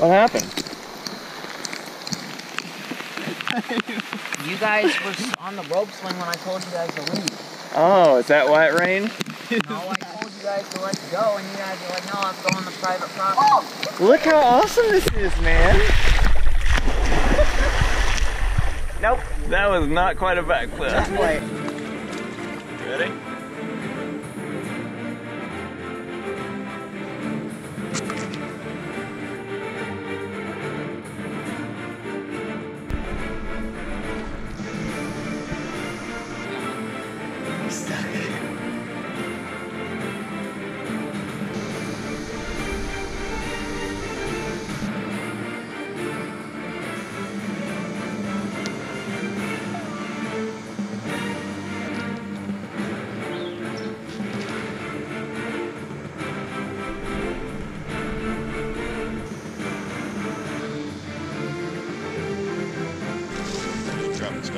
What happened? You guys were on the rope swing when I told you guys to leave. Oh, is that why it rained? No, I told you guys to let go, and you guys were like, no, let's go on the private property. Look how awesome this is, man. nope. That was not quite a backflip. Just wait. Ready? Is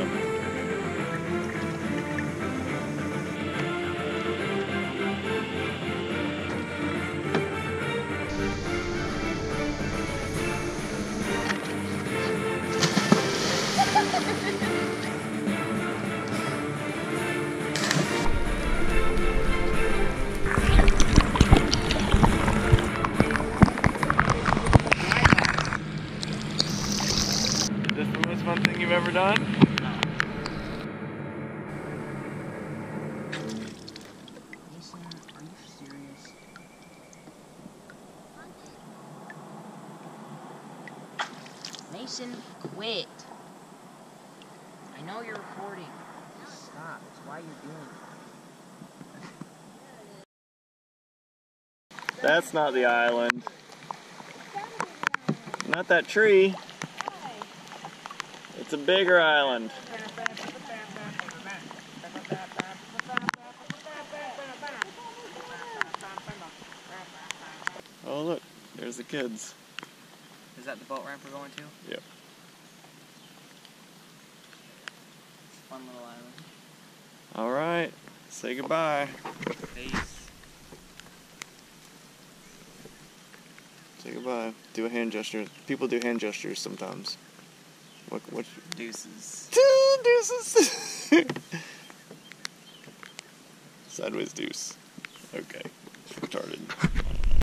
this the most fun thing you've ever done? Mason, are you serious? Mason, quit. I know you're recording. Just stop. It's why you're doing it. That's not the island. Not that tree. It's a bigger island. Oh look, there's the kids. Is that the boat ramp we're going to? Yep. Fun little island. All right, say goodbye. Peace. Say goodbye. Do a hand gesture. People do hand gestures sometimes. What? What? Deuces. Deuces. Sideways deuce. Okay. Retarded.